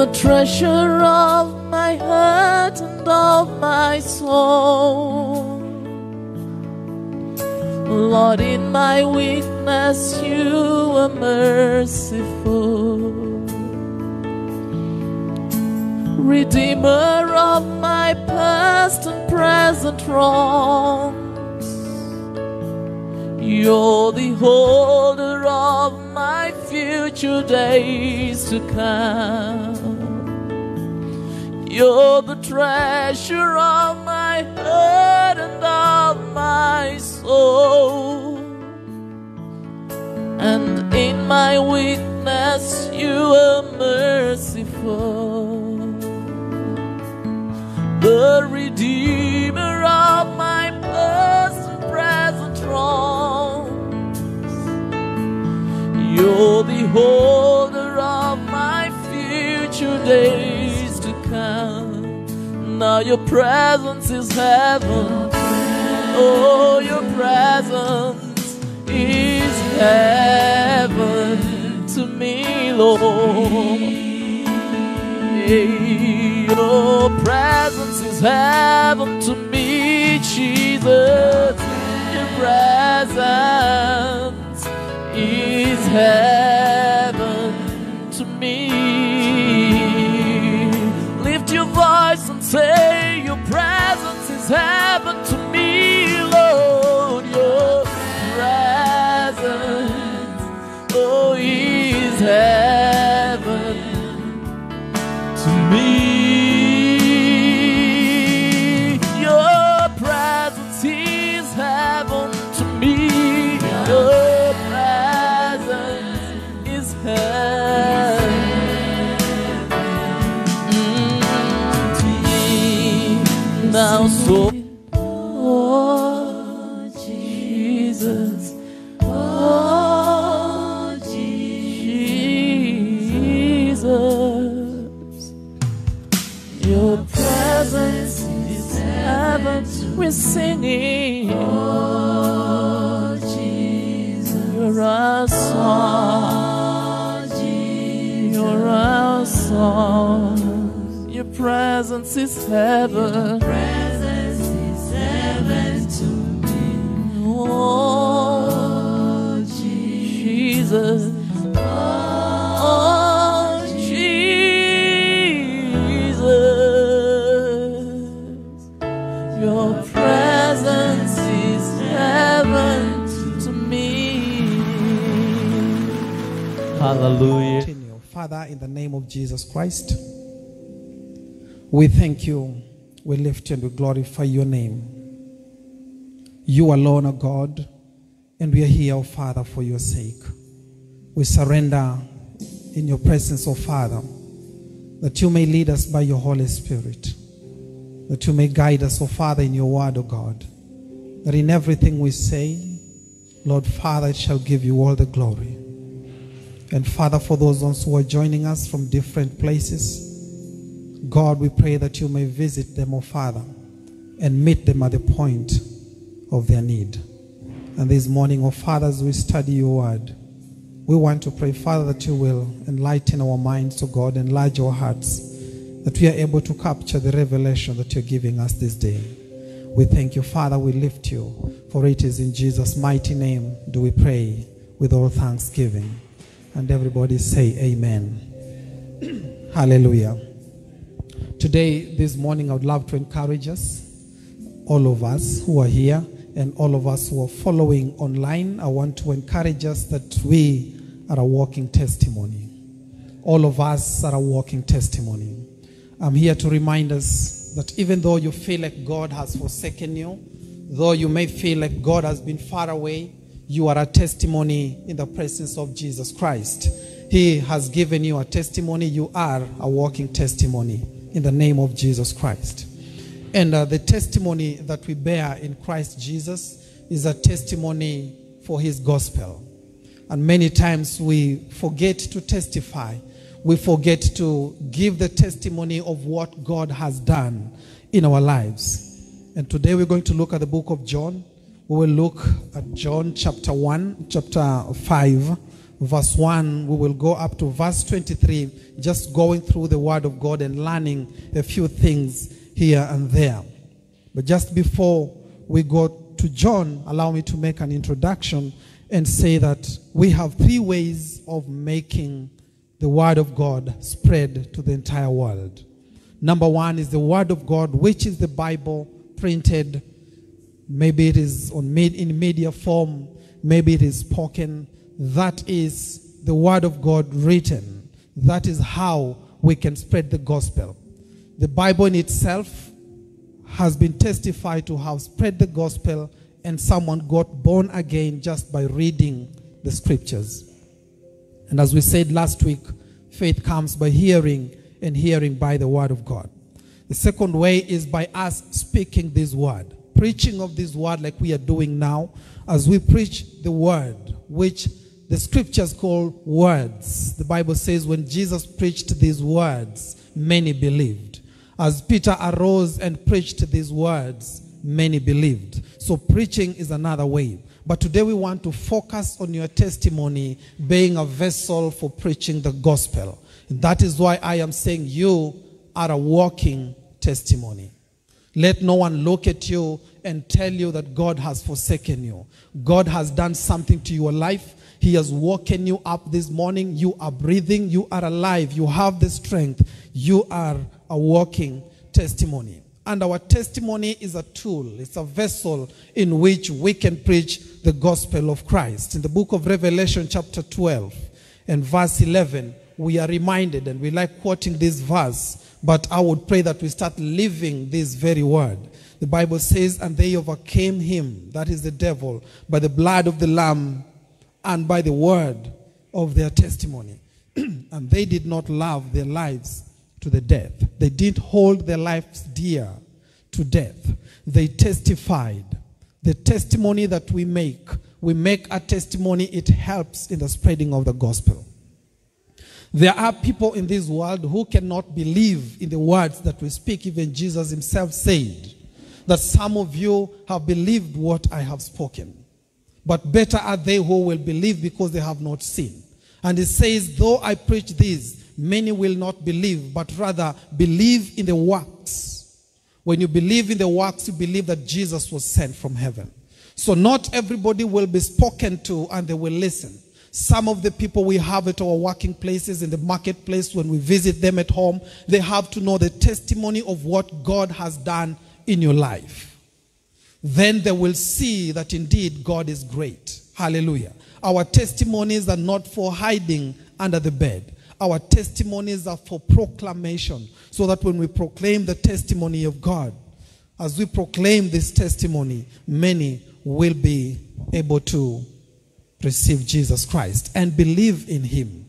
the treasure of my heart and of my soul. Lord, in my weakness, you are merciful. Redeemer of my past and present wrongs. You're the holder of my future days to come. You're the treasure of my heart and of my soul. And in my weakness, you are merciful. The Redeemer of my You're the holder of my future days to come. Now your presence is heaven. Oh, your presence is heaven to me, Lord. Your presence is heaven to me, Jesus. Your presence is heaven to me. Lift your voice and say, Your presence is heaven to me, heaven. We're singing. Oh, Jesus. You're our song. Oh, You're our song. Your presence is heaven. Your presence is heaven to me. Oh, oh Jesus. Hallelujah. Continue. Father, in the name of Jesus Christ, we thank you, we lift you, and we glorify your name. You alone are God, and we are here, oh Father, for your sake. We surrender in your presence, oh Father, that you may lead us by your Holy Spirit, that you may guide us, oh Father, in your word, O God, that in everything we say, Lord Father, it shall give you all the glory. And Father, for those ones who are joining us from different places, God, we pray that you may visit them, O Father, and meet them at the point of their need. And this morning, O Father, as we study your word, we want to pray, Father, that you will enlighten our minds, O God, enlarge our hearts, that we are able to capture the revelation that you're giving us this day. We thank you, Father, we lift you, for it is in Jesus' mighty name do we pray with all thanksgiving. And everybody say amen. Hallelujah. Today, this morning, I would love to encourage us, all of us who are here and all of us who are following online. I want to encourage us that we are a walking testimony. All of us are a walking testimony. I'm here to remind us that even though you feel like God has forsaken you, though you may feel like God has been far away, you are a testimony in the presence of Jesus Christ. He has given you a testimony. You are a walking testimony in the name of Jesus Christ. And uh, the testimony that we bear in Christ Jesus is a testimony for his gospel. And many times we forget to testify. We forget to give the testimony of what God has done in our lives. And today we're going to look at the book of John. We will look at John chapter 1, chapter 5, verse 1. We will go up to verse 23, just going through the Word of God and learning a few things here and there. But just before we go to John, allow me to make an introduction and say that we have three ways of making the Word of God spread to the entire world. Number one is the Word of God, which is the Bible printed. Maybe it is on med- in media form, maybe it is spoken. That is the Word of God written. That is how we can spread the gospel. The Bible in itself has been testified to have spread the gospel, and someone got born again just by reading the scriptures. And as we said last week, faith comes by hearing, and hearing by the word of God. The second way is by us speaking this word, preaching of this word like we are doing now, as we preach the word, which the scriptures call words. The Bible says when Jesus preached these words, many believed. As Peter arose and preached these words, many believed. So preaching is another way. But today we want to focus on your testimony being a vessel for preaching the gospel. That is why I am saying you are a walking testimony. Let no one look at you and tell you that God has forsaken you. God has done something to your life. He has woken you up this morning. You are breathing. You are alive. You have the strength. You are a walking testimony. And our testimony is a tool, it's a vessel in which we can preach the gospel of Christ. In the book of Revelation, chapter 12 and verse 11, we are reminded, and we like quoting this verse, but I would pray that we start living this very word. The Bible says, And they overcame him, that is the devil, by the blood of the Lamb and by the word of their testimony. and they did not love their lives to the death. They didn't hold their lives dear to death. They testified. The testimony that we make, we make a testimony, it helps in the spreading of the gospel. There are people in this world who cannot believe in the words that we speak. Even Jesus himself said that some of you have believed what I have spoken. But better are they who will believe because they have not seen. And he says, Though I preach this, many will not believe, but rather believe in the works. When you believe in the works, you believe that Jesus was sent from heaven. So not everybody will be spoken to and they will listen. Some of the people we have at our working places, in the marketplace, when we visit them at home, they have to know the testimony of what God has done in your life. Then they will see that indeed God is great. Hallelujah. Our testimonies are not for hiding under the bed. Our testimonies are for proclamation, so that when we proclaim the testimony of God, as we proclaim this testimony, many will be able to receive Jesus Christ and believe in him.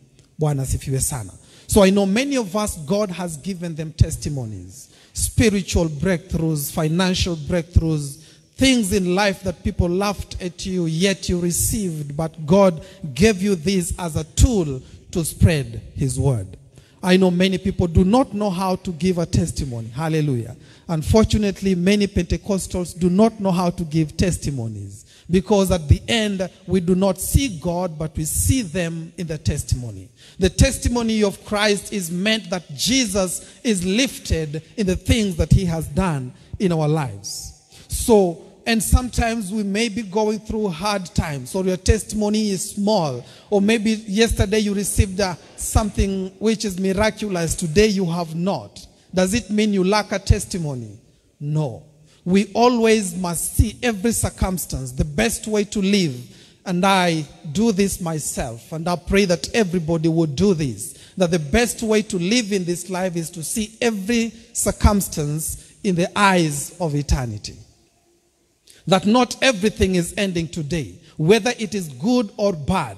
So I know many of us, God has given them testimonies, spiritual breakthroughs, financial breakthroughs, things in life that people laughed at you, yet you received, but God gave you this as a tool to spread his word. I know many people do not know how to give a testimony. Hallelujah. Unfortunately, many Pentecostals do not know how to give testimonies because at the end, we do not see God, but we see them in the testimony. The testimony of Christ is meant that Jesus is lifted in the things that he has done in our lives. So, and sometimes we may be going through hard times, or your testimony is small, or maybe yesterday you received uh, something which is miraculous, today you have not. Does it mean you lack a testimony? No. We always must see every circumstance, the best way to live. And I do this myself, and I pray that everybody would do this. That the best way to live in this life is to see every circumstance in the eyes of eternity that not everything is ending today. Whether it is good or bad,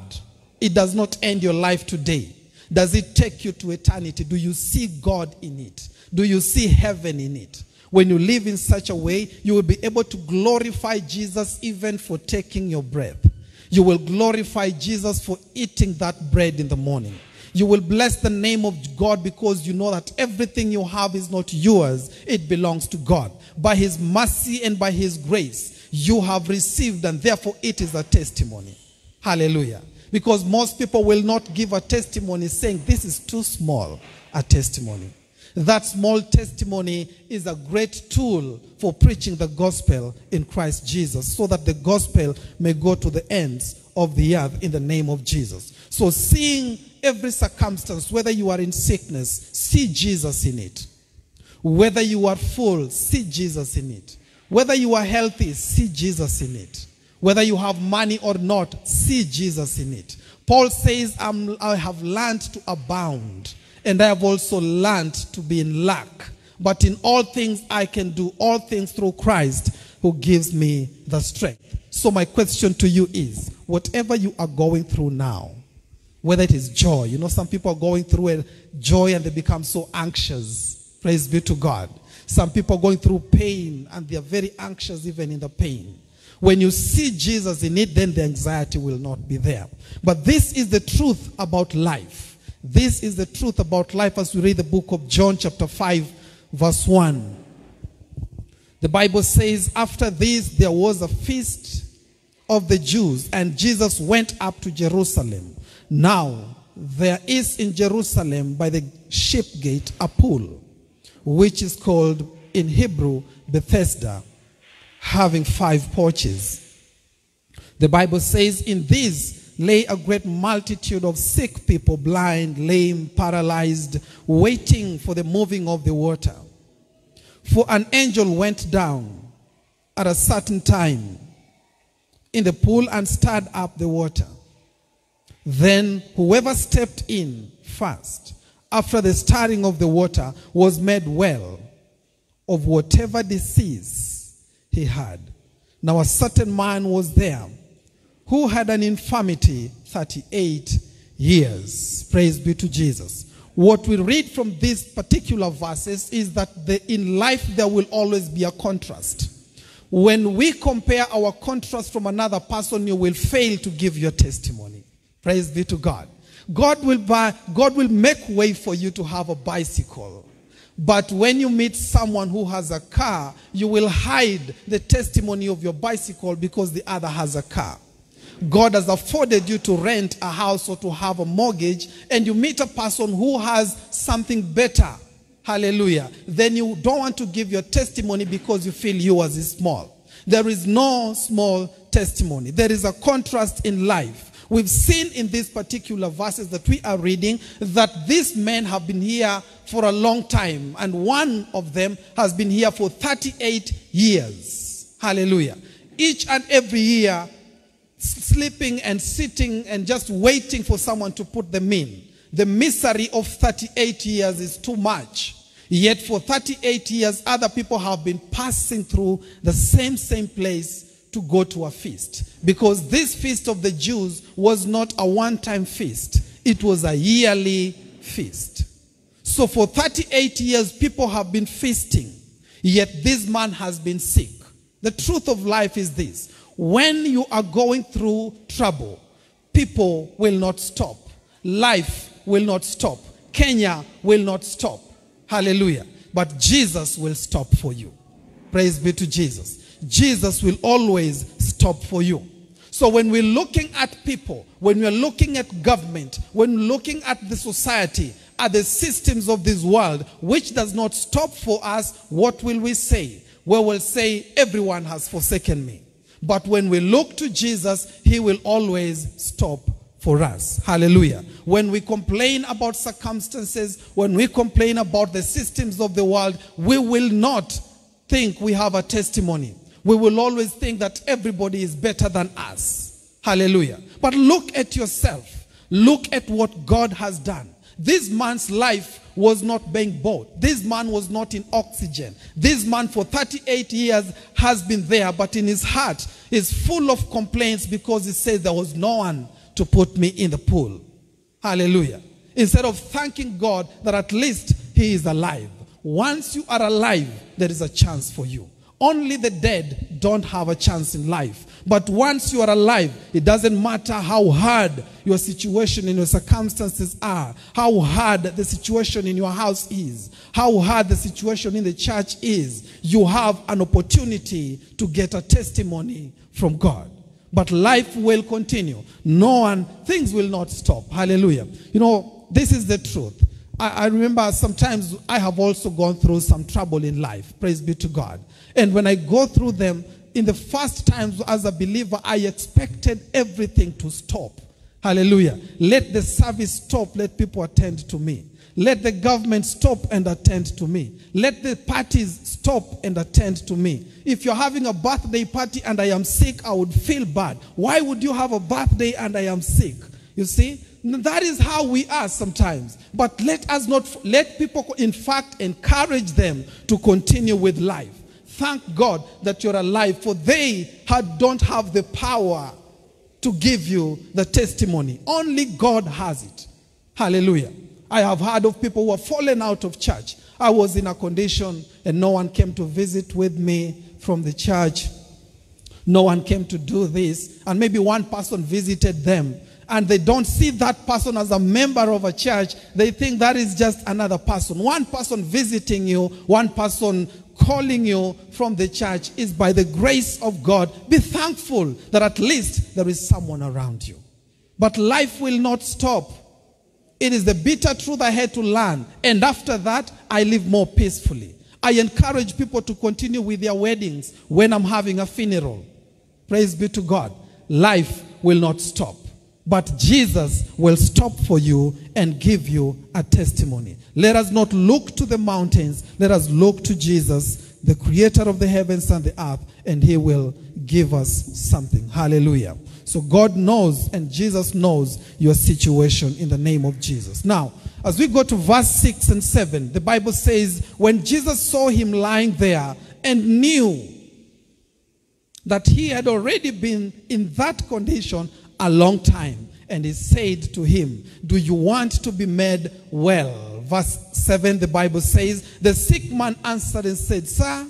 it does not end your life today. Does it take you to eternity? Do you see God in it? Do you see heaven in it? When you live in such a way, you will be able to glorify Jesus even for taking your breath. You will glorify Jesus for eating that bread in the morning. You will bless the name of God because you know that everything you have is not yours, it belongs to God. By His mercy and by His grace, you have received, and therefore it is a testimony. Hallelujah. Because most people will not give a testimony saying, This is too small a testimony. That small testimony is a great tool for preaching the gospel in Christ Jesus so that the gospel may go to the ends of the earth in the name of Jesus. So, seeing every circumstance, whether you are in sickness, see Jesus in it. Whether you are full, see Jesus in it. Whether you are healthy, see Jesus in it. Whether you have money or not, see Jesus in it. Paul says, I have learned to abound, and I have also learned to be in lack. But in all things, I can do all things through Christ who gives me the strength. So, my question to you is whatever you are going through now, whether it is joy, you know, some people are going through a joy and they become so anxious. Praise be to God. Some people are going through pain and they are very anxious even in the pain. When you see Jesus in it, then the anxiety will not be there. But this is the truth about life. This is the truth about life as we read the book of John, chapter 5, verse 1. The Bible says, After this, there was a feast of the Jews, and Jesus went up to Jerusalem. Now, there is in Jerusalem by the sheep gate a pool, which is called in Hebrew Bethesda, having five porches. The Bible says, In these lay a great multitude of sick people, blind, lame, paralyzed, waiting for the moving of the water. For an angel went down at a certain time in the pool and stirred up the water. Then whoever stepped in first after the stirring of the water was made well of whatever disease he had. Now a certain man was there who had an infirmity 38 years. Praise be to Jesus. What we read from these particular verses is that the, in life there will always be a contrast. When we compare our contrast from another person, you will fail to give your testimony. Praise be to God. God will buy, God will make way for you to have a bicycle. But when you meet someone who has a car, you will hide the testimony of your bicycle because the other has a car. God has afforded you to rent a house or to have a mortgage, and you meet a person who has something better. Hallelujah. Then you don't want to give your testimony because you feel yours is small. There is no small testimony. There is a contrast in life. We've seen in these particular verses that we are reading that these men have been here for a long time, and one of them has been here for 38 years. Hallelujah. Each and every year, sleeping and sitting and just waiting for someone to put them in. The misery of 38 years is too much. Yet for 38 years, other people have been passing through the same, same place to go to a feast. Because this feast of the Jews was not a one time feast, it was a yearly feast. So for 38 years, people have been feasting. Yet this man has been sick. The truth of life is this when you are going through trouble, people will not stop. Life will not stop. Kenya will not stop. Hallelujah. But Jesus will stop for you. Praise be to Jesus. Jesus will always stop for you. So when we're looking at people, when we're looking at government, when we're looking at the society, at the systems of this world, which does not stop for us, what will we say? We will say, everyone has forsaken me. But when we look to Jesus, he will always stop for us. Hallelujah. When we complain about circumstances, when we complain about the systems of the world, we will not think we have a testimony. We will always think that everybody is better than us. Hallelujah. But look at yourself. Look at what God has done. This man's life was not being bought. This man was not in oxygen. This man for 38 years has been there, but in his heart is full of complaints because he says there was no one to put me in the pool. Hallelujah. Instead of thanking God that at least he is alive. Once you are alive, there is a chance for you. Only the dead don't have a chance in life. But once you are alive, it doesn't matter how hard your situation and your circumstances are, how hard the situation in your house is, how hard the situation in the church is, you have an opportunity to get a testimony from God. but life will continue. No one, things will not stop. Hallelujah. You know, this is the truth. I, I remember sometimes I have also gone through some trouble in life. Praise be to God. And when I go through them, in the first times as a believer, I expected everything to stop. Hallelujah. Let the service stop. Let people attend to me. Let the government stop and attend to me. Let the parties stop and attend to me. If you're having a birthday party and I am sick, I would feel bad. Why would you have a birthday and I am sick? You see? That is how we are sometimes. But let us not, let people, in fact, encourage them to continue with life. Thank God that you're alive, for they don't have the power to give you the testimony. Only God has it. Hallelujah. I have heard of people who have fallen out of church. I was in a condition and no one came to visit with me from the church. No one came to do this. And maybe one person visited them. And they don't see that person as a member of a church. They think that is just another person. One person visiting you, one person calling you from the church is by the grace of God. Be thankful that at least there is someone around you. But life will not stop. It is the bitter truth I had to learn. And after that, I live more peacefully. I encourage people to continue with their weddings when I'm having a funeral. Praise be to God. Life will not stop. But Jesus will stop for you and give you a testimony. Let us not look to the mountains. Let us look to Jesus, the creator of the heavens and the earth, and he will give us something. Hallelujah. So God knows and Jesus knows your situation in the name of Jesus. Now, as we go to verse 6 and 7, the Bible says, when Jesus saw him lying there and knew that he had already been in that condition a long time, and he said to him, Do you want to be made well? Verse 7, the Bible says, The sick man answered and said, Sir,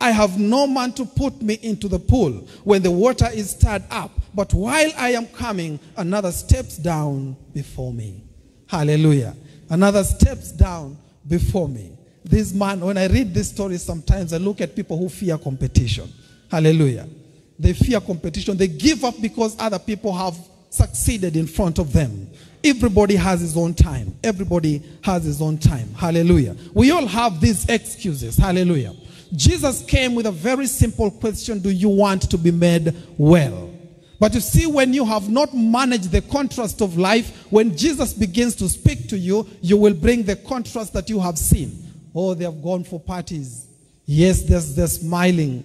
I have no man to put me into the pool when the water is stirred up. But while I am coming, another steps down before me. Hallelujah. Another steps down before me. This man, when I read this story, sometimes I look at people who fear competition. Hallelujah. They fear competition. They give up because other people have succeeded in front of them. Everybody has his own time. Everybody has his own time. Hallelujah. We all have these excuses. Hallelujah. Jesus came with a very simple question Do you want to be made well? But you see, when you have not managed the contrast of life, when Jesus begins to speak to you, you will bring the contrast that you have seen. Oh, they have gone for parties. Yes, they're, they're smiling,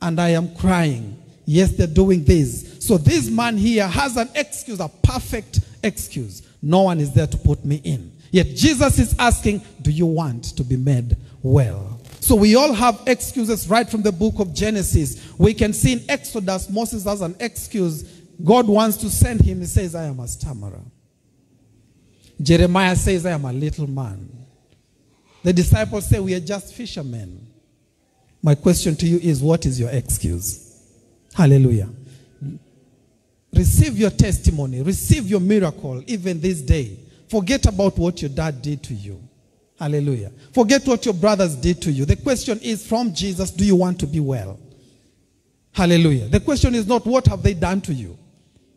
and I am crying. Yes, they're doing this. So this man here has an excuse, a perfect excuse. No one is there to put me in. Yet Jesus is asking, Do you want to be made well? So we all have excuses right from the book of Genesis. We can see in Exodus, Moses has an excuse. God wants to send him. He says, I am a stammerer. Jeremiah says, I am a little man. The disciples say, We are just fishermen. My question to you is, What is your excuse? Hallelujah. Receive your testimony, receive your miracle even this day. Forget about what your dad did to you. Hallelujah. Forget what your brothers did to you. The question is from Jesus, do you want to be well? Hallelujah. The question is not what have they done to you?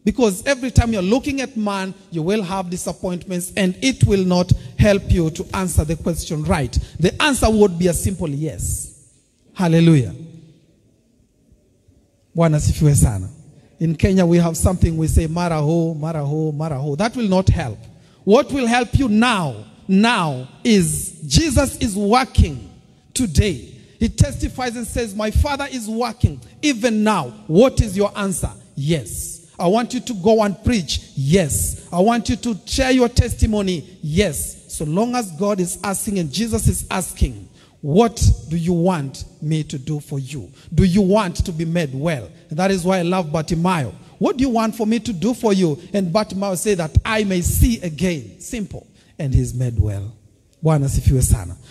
Because every time you're looking at man, you will have disappointments and it will not help you to answer the question right. The answer would be a simple yes. Hallelujah. Bwana sifiwe sana. In Kenya, we have something we say, maraho, maraho, maraho. That will not help. What will help you now, now, is Jesus is working today. He testifies and says, My Father is working even now. What is your answer? Yes. I want you to go and preach. Yes. I want you to share your testimony. Yes. So long as God is asking and Jesus is asking, what do you want me to do for you? Do you want to be made well? And that is why I love Bartimaeus. What do you want for me to do for you? And Bartimaeus said that I may see again. Simple. And he's made well.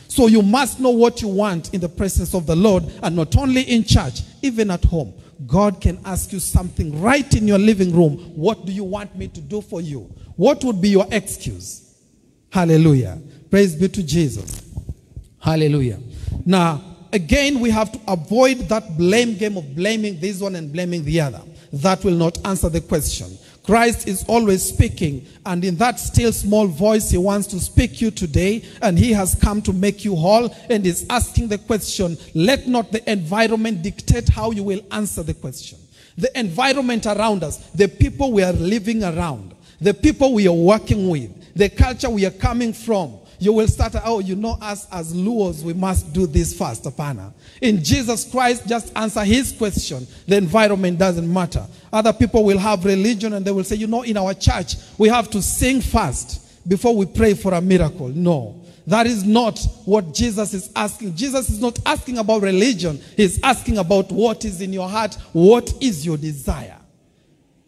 So you must know what you want in the presence of the Lord and not only in church, even at home. God can ask you something right in your living room. What do you want me to do for you? What would be your excuse? Hallelujah. Praise be to Jesus. Hallelujah. Now, again, we have to avoid that blame game of blaming this one and blaming the other. that will not answer the question. Christ is always speaking, and in that still small voice, He wants to speak you today, and He has come to make you whole and is asking the question let not the environment dictate how you will answer the question. The environment around us, the people we are living around, the people we are working with, the culture we are coming from, you will start, oh, you know us as Luos, we must do this first, Apana. In Jesus Christ, just answer his question. The environment doesn't matter. Other people will have religion and they will say, you know, in our church, we have to sing first before we pray for a miracle. No. That is not what Jesus is asking. Jesus is not asking about religion. He's asking about what is in your heart. What is your desire?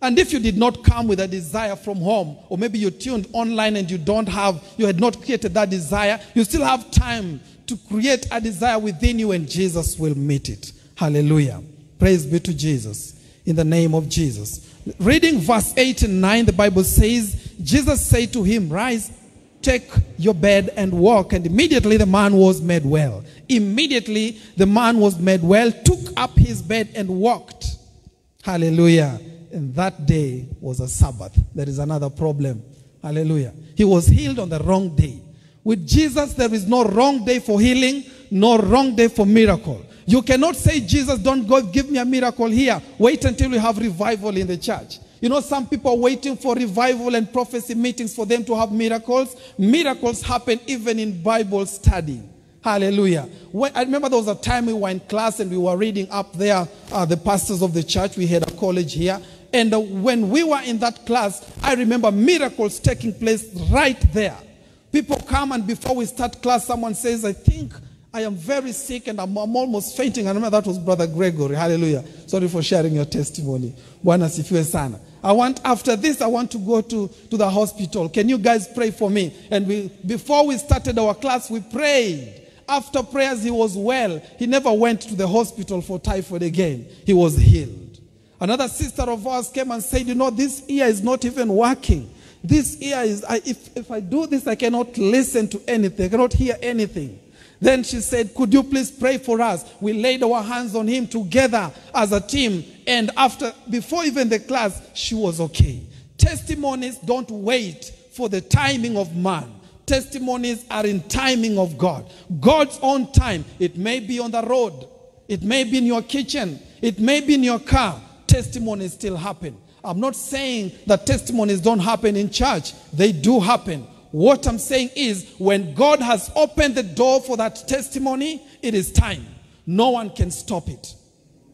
And if you did not come with a desire from home, or maybe you tuned online and you don't have, you had not created that desire, you still have time to create a desire within you and Jesus will meet it. Hallelujah. Praise be to Jesus. In the name of Jesus. Reading verse 8 and 9, the Bible says, Jesus said to him, Rise, take your bed and walk. And immediately the man was made well. Immediately the man was made well, took up his bed and walked. Hallelujah. And that day was a Sabbath. There is another problem. Hallelujah. He was healed on the wrong day. With Jesus, there is no wrong day for healing, no wrong day for miracle. You cannot say, Jesus, don't go give me a miracle here. Wait until we have revival in the church. You know, some people are waiting for revival and prophecy meetings for them to have miracles. Miracles happen even in Bible study. Hallelujah. When, I remember there was a time we were in class and we were reading up there, uh, the pastors of the church. We had a college here. And uh, when we were in that class, I remember miracles taking place right there. People come and before we start class, someone says, I think I am very sick and I'm, I'm almost fainting. I remember that was Brother Gregory. Hallelujah. Sorry for sharing your testimony. I want, after this, I want to go to, to the hospital. Can you guys pray for me? And we, before we started our class, we prayed. After prayers, he was well. He never went to the hospital for typhoid again. He was healed. Another sister of ours came and said, You know, this ear is not even working. This ear is, I, if, if I do this, I cannot listen to anything, I cannot hear anything. Then she said, Could you please pray for us? We laid our hands on him together as a team. And after, before even the class, she was okay. Testimonies don't wait for the timing of man. Testimonies are in timing of God. God's own time. It may be on the road. It may be in your kitchen. It may be in your car. Testimonies still happen. I'm not saying that testimonies don't happen in church. They do happen. What I'm saying is when God has opened the door for that testimony, it is time. No one can stop it.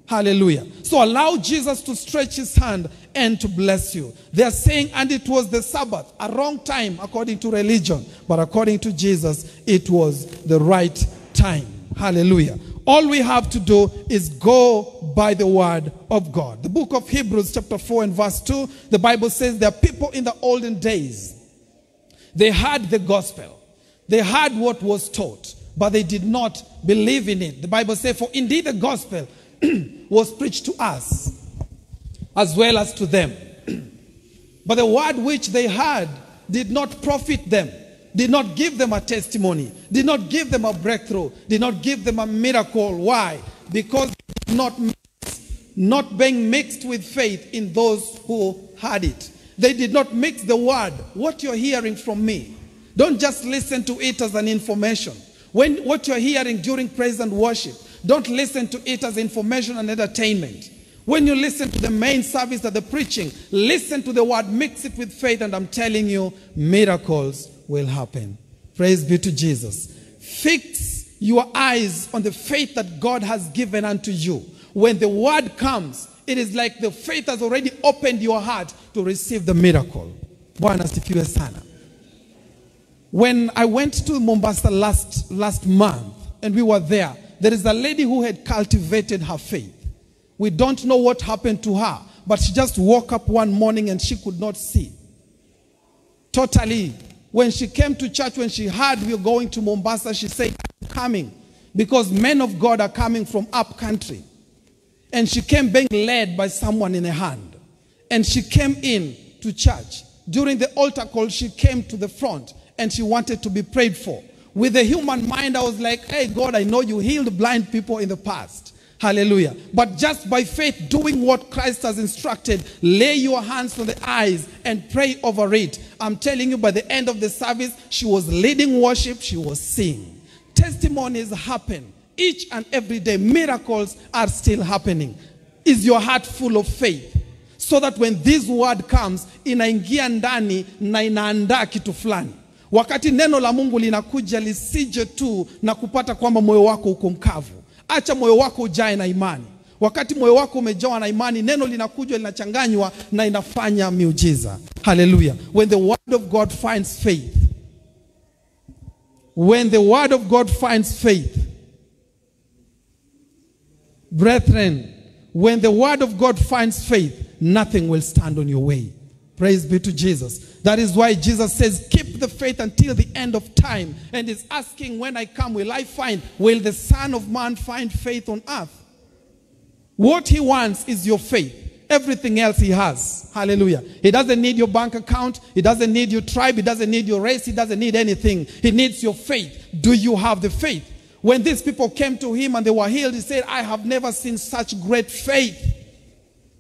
Hallelujah. So allow Jesus to stretch his hand and to bless you. They are saying, and it was the Sabbath, a wrong time according to religion, but according to Jesus, it was the right time. Hallelujah. All we have to do is go by the word of God. The book of Hebrews, chapter 4 and verse 2, the Bible says there are people in the olden days. They heard the gospel, they heard what was taught, but they did not believe in it. The Bible says, For indeed the gospel was preached to us as well as to them. but the word which they heard did not profit them, did not give them a testimony, did not give them a breakthrough, did not give them a miracle. Why? Because not not being mixed with faith in those who had it. They did not mix the word, what you're hearing from me. Don't just listen to it as an information. When what you're hearing during praise and worship, don't listen to it as information and entertainment. When you listen to the main service that the preaching, listen to the word, mix it with faith, and I'm telling you, miracles will happen. Praise be to Jesus. Fix your eyes on the faith that God has given unto you. When the word comes, it is like the faith has already opened your heart to receive the miracle. When I went to Mombasa last, last month and we were there, there is a lady who had cultivated her faith. We don't know what happened to her, but she just woke up one morning and she could not see. Totally. When she came to church, when she heard we were going to Mombasa, she said, I'm coming because men of God are coming from up country. And she came being led by someone in a hand. And she came in to church. During the altar call, she came to the front and she wanted to be prayed for. With a human mind, I was like, hey, God, I know you healed blind people in the past. Hallelujah. But just by faith, doing what Christ has instructed, lay your hands on the eyes and pray over it. I'm telling you, by the end of the service, she was leading worship, she was singing. Testimonies happen each and every day. Miracles are still happening. Is your heart full of faith? So that when this word comes, inaingia ndani na inaandaa kitu fulani. Wakati neno la Mungu linakuja lisije tu na kupata kwamba moyo wako uko mkavu. Acha moyo wako ujae na imani. Wakati moyo wako umejawa na imani, neno linakujwa linachanganywa na inafanya miujiza. Hallelujah. When the word of God finds faith, when the word of God finds faith, brethren, when the word of God finds faith, nothing will stand on your way. Praise be to Jesus. That is why Jesus says, Keep the faith until the end of time. And is asking, When I come, will I find, will the Son of Man find faith on earth? What he wants is your faith. Everything else he has. Hallelujah. He doesn't need your bank account. He doesn't need your tribe. He doesn't need your race. He doesn't need anything. He needs your faith. Do you have the faith? When these people came to him and they were healed, he said, I have never seen such great faith.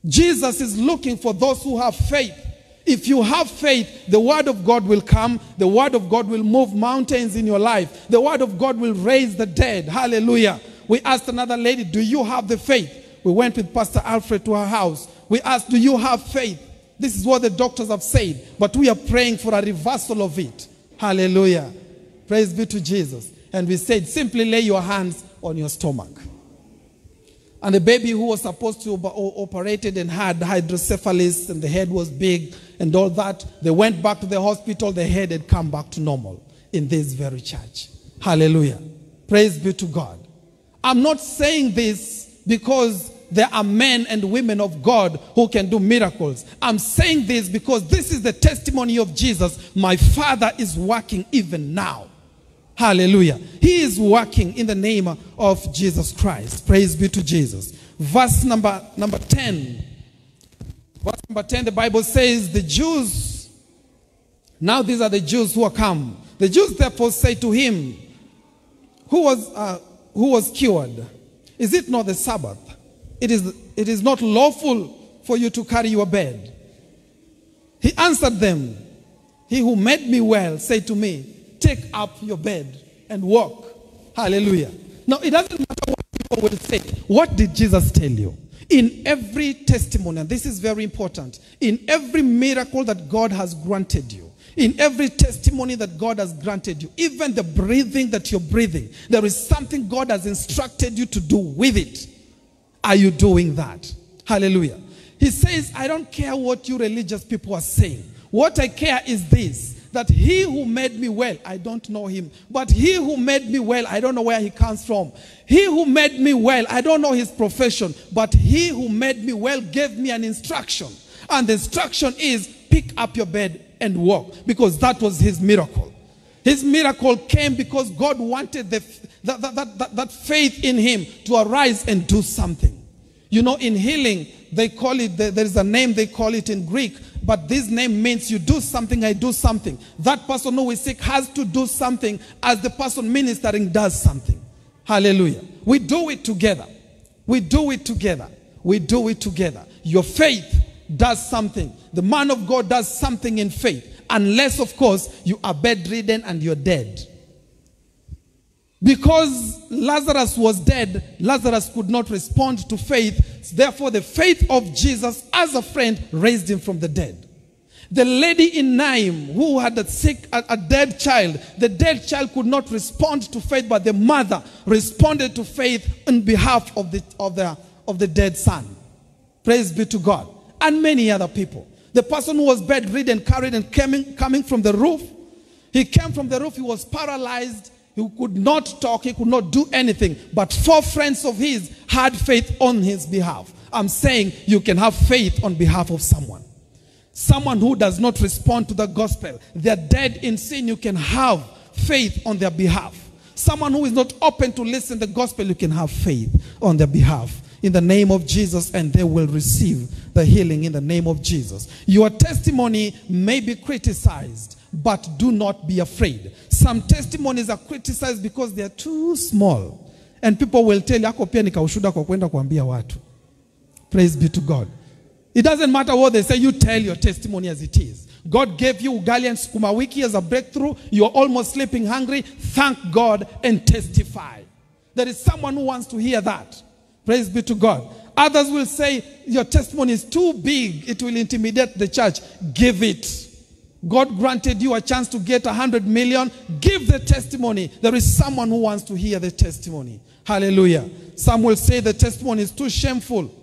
Jesus is looking for those who have faith. If you have faith, the word of God will come. The word of God will move mountains in your life. The word of God will raise the dead. Hallelujah. We asked another lady, Do you have the faith? We went with Pastor Alfred to her house. We asked, Do you have faith? This is what the doctors have said, but we are praying for a reversal of it. Hallelujah. Praise be to Jesus. And we said, Simply lay your hands on your stomach. And the baby who was supposed to be operated and had hydrocephalus and the head was big and all that, they went back to the hospital, the head had come back to normal in this very church. Hallelujah. Praise be to God. I'm not saying this because there are men and women of God who can do miracles. I'm saying this because this is the testimony of Jesus. My Father is working even now. Hallelujah. He is working in the name of Jesus Christ. Praise be to Jesus. Verse number, number 10. Verse number 10, the Bible says, The Jews, now these are the Jews who are come. The Jews therefore say to him, Who was, uh, who was cured? Is it not the Sabbath? It is, it is not lawful for you to carry your bed. He answered them, He who made me well said to me, Take up your bed and walk. Hallelujah. Now, it doesn't matter what people will say. What did Jesus tell you? In every testimony, and this is very important, in every miracle that God has granted you, in every testimony that God has granted you, even the breathing that you're breathing, there is something God has instructed you to do with it. Are you doing that? Hallelujah. He says, I don't care what you religious people are saying. What I care is this that he who made me well, I don't know him, but he who made me well, I don't know where he comes from. He who made me well, I don't know his profession, but he who made me well gave me an instruction. And the instruction is pick up your bed and walk, because that was his miracle. His miracle came because God wanted the, that, that, that, that faith in him to arise and do something. You know, in healing, they call it, there is a name they call it in Greek, but this name means you do something, I do something. That person who is sick has to do something as the person ministering does something. Hallelujah. We do it together. We do it together. We do it together. Your faith does something. The man of God does something in faith. Unless, of course, you are bedridden and you're dead. Because Lazarus was dead, Lazarus could not respond to faith. Therefore, the faith of Jesus as a friend raised him from the dead. The lady in Naim who had a sick, a, a, dead child, the dead child could not respond to faith, but the mother responded to faith on behalf of the, of the, of the dead son. Praise be to God. And many other people. The person who was bedridden, carried and coming, coming from the roof, he came from the roof, he was paralyzed, he could not talk, he could not do anything. But four friends of his had faith on his behalf. I'm saying you can have faith on behalf of someone. Someone who does not respond to the gospel, they're dead in sin, you can have faith on their behalf. Someone who is not open to listen to the gospel, you can have faith on their behalf in the name of Jesus and they will receive the healing in the name of Jesus. Your testimony may be criticized, but do not be afraid. Some testimonies are criticized because they are too small. And people will tell you praise be to god. It doesn't matter what they say you tell your testimony as it is. God gave you ugali and sukuma wiki as a breakthrough. You're almost sleeping hungry. Thank god and testify. There is someone who wants to hear that. Praise be to god. Others will say your testimony is too big. It will intimidate the church. Give it God granted you a chance to get a hundred million. Give the testimony. There is someone who wants to hear the testimony. Hallelujah. Some will say the testimony is too shameful.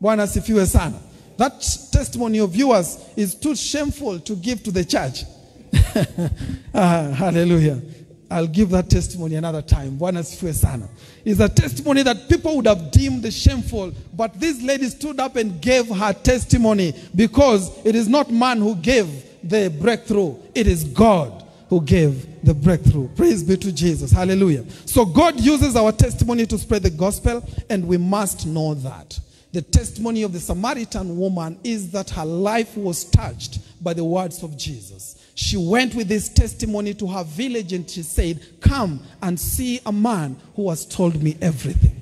Sana. That testimony of yours is too shameful to give to the church. Ah, hallelujah. I'll give that testimony another time. Bwana sana. It's a testimony that people would have deemed shameful, but this lady stood up and gave her testimony because it is not man who gave the breakthrough, it is God who gave the breakthrough. Praise be to Jesus. Hallelujah. So God uses our testimony to spread the gospel, and we must know that. The testimony of the Samaritan woman is that her life was touched by the words of Jesus. She went with this testimony to her village and she said, Come and see a man who has told me everything.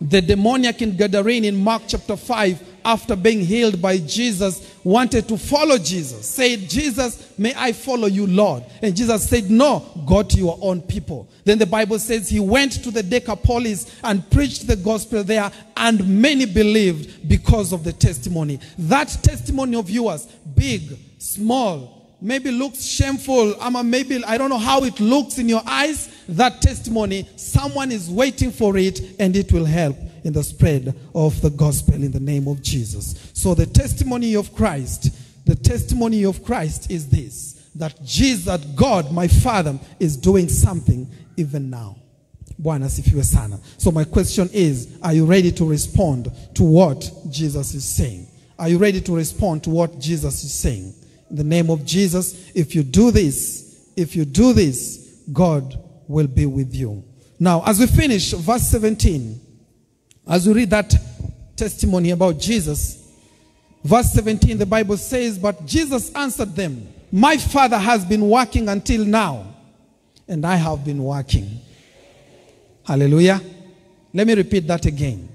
The demoniac in Gadarene in Mark chapter 5, after being healed by Jesus, wanted to follow Jesus. Said, Jesus, may I follow you, Lord? And Jesus said, No, go to your own people. Then the Bible says he went to the Decapolis and preached the gospel there, and many believed because of the testimony. That testimony of yours, big, small, maybe looks shameful, ama maybe I don't know how it looks in your eyes. That testimony, someone is waiting for it, and it will help in the spread of the gospel in the name of Jesus. So the testimony of Christ, the testimony of Christ is this that Jesus, that God, my Father, is doing something even now. So my question is, are you ready to respond to what Jesus is saying? Are you ready to respond to what Jesus is saying? In the name of Jesus, if you do this, if you do this, God will be with you. Now, as we finish verse 17, as we read that testimony about Jesus, verse 17, the Bible says, But Jesus answered them, My Father has been working until now, and I have been working. Hallelujah. Let me repeat that again.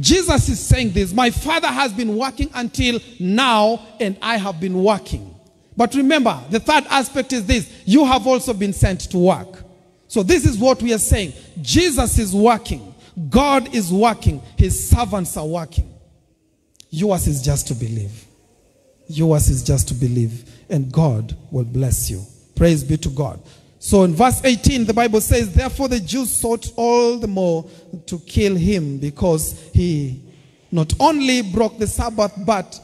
Jesus is saying this My Father has been working until now, and I have been working. But remember, the third aspect is this you have also been sent to work. So, this is what we are saying Jesus is working, God is working, His servants are working. Yours is just to believe. Yours is just to believe, and God will bless you. Praise be to God. So in verse 18, the Bible says, Therefore the Jews sought all the more to kill him because he not only broke the Sabbath, but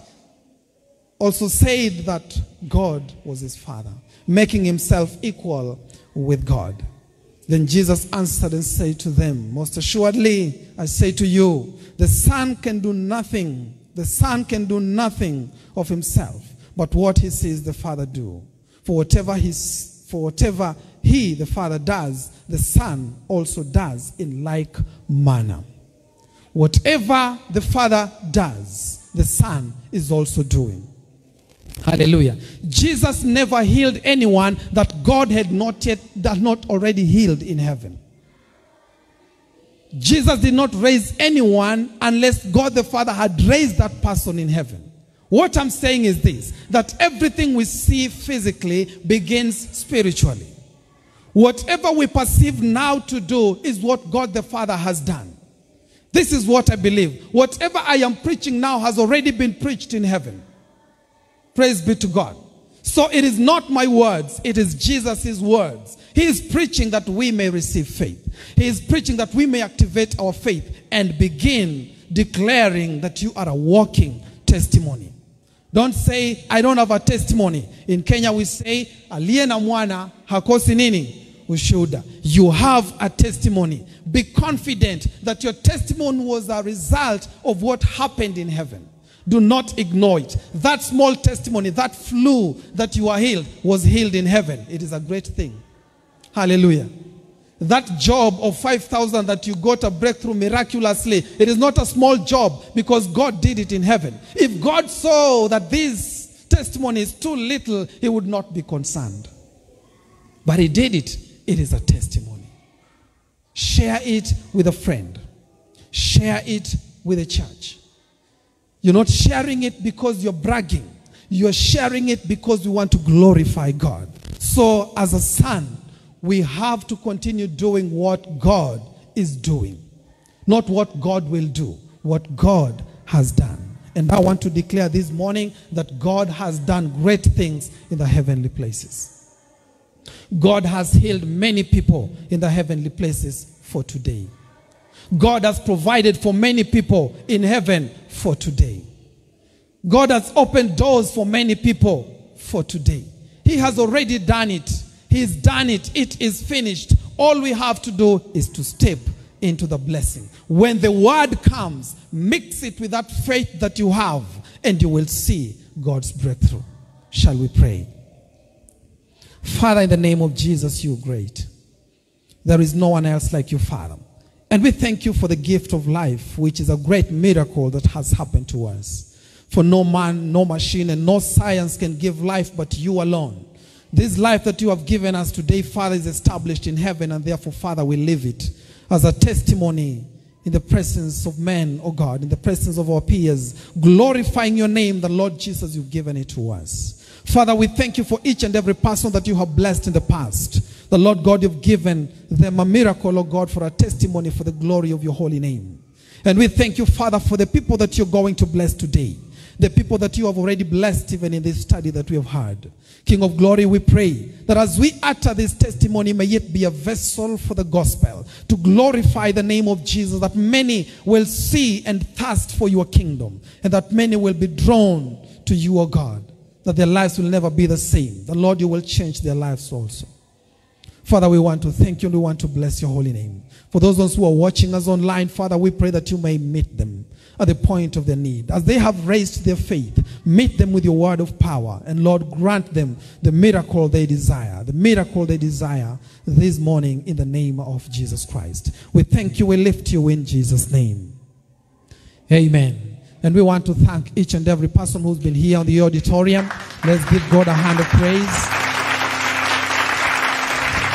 also said that God was his father, making himself equal with God. Then Jesus answered and said to them, Most assuredly, I say to you, the Son can do nothing, the Son can do nothing of himself, but what he sees the Father do. For whatever he, for whatever he, the Father, does, the Son also does in like manner. Whatever the Father does, the Son is also doing. Hallelujah. Jesus never healed anyone that God had not yet, that not already healed in heaven. Jesus did not raise anyone unless God the Father had raised that person in heaven. What I'm saying is this that everything we see physically begins spiritually. Whatever we perceive now to do is what God the Father has done. This is what I believe. Whatever I am preaching now has already been preached in heaven. Praise be to God. So it is not my words, it is Jesus' words. He is preaching that we may receive faith. He is preaching that we may activate our faith and begin declaring that you are a walking testimony. Don't say, I don't have a testimony. In Kenya, we say, aliye na mwana hakosi nini? Ushuda. You have a testimony. Be confident that your testimony was a result of what happened in heaven. Do not ignore it. That small testimony, that flu that you are healed, was healed in heaven. It is a great thing. Hallelujah. That job of 5,000 that you got a breakthrough miraculously, it is not a small job because God did it in heaven. If God saw that this testimony is too little, he would not be concerned. But he did it it is a testimony. Share it with a friend. Share it with a church. You're not sharing it because you're bragging. You're sharing it because you want to glorify God. So, as a son, we have to continue doing what God is doing, not what God will do, what God has done. And I want to declare this morning that God has done great things in the heavenly places. God has healed many people in the heavenly places for today. God has provided for many people in heaven for today. God has opened doors for many people for today. He has already done it. He's done it. It is finished. All we have to do is to step into the blessing. When the word comes, mix it with that faith that you have, and you will see God's breakthrough. Shall we pray? Father, in the name of Jesus, you are great. There is no one else like you, Father. And we thank you for the gift of life, which is a great miracle that has happened to us. For no man, no machine, and no science can give life but you alone. This life that you have given us today, Father, is established in heaven, and therefore, Father, we live it as a testimony in the presence of men, oh God, in the presence of our peers, glorifying your name, the Lord Jesus, you've given it to us. Father, we thank you for each and every person that you have blessed in the past. The Lord God, you've given them a miracle, oh God, for a testimony for the glory of your holy name. And we thank you, Father, for the people that you're going to bless today the people that you have already blessed, even in this study that we have had. King of glory, we pray that as we utter this testimony, may it be a vessel for the gospel to glorify the name of Jesus, that many will see and thirst for your kingdom, and that many will be drawn to you, O God, that their lives will never be the same. The Lord, you will change their lives also. Father, we want to thank you and we want to bless your holy name. For those ones who are watching us online, Father, we pray that you may meet them at the point of their need. As they have raised their faith, meet them with your word of power. And Lord, grant them the miracle they desire, the miracle they desire this morning in the name of Jesus Christ. We thank you, we lift you in Jesus' name. Amen. And we want to thank each and every person who's been here on the auditorium. Let's give God a hand of praise.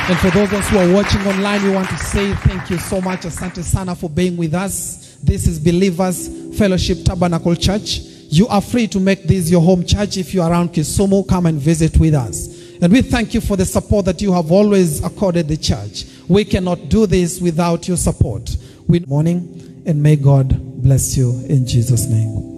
And for those of us who are watching online, we want to say thank you so much, Asante Sana, for being with us. This is Believers Fellowship Tabernacle Church. You are free to make this your home church. If you are around Kisumu, come and visit with us. And we thank you for the support that you have always accorded the church. We cannot do this without your support. Good morning, and may God bless you in Jesus' name.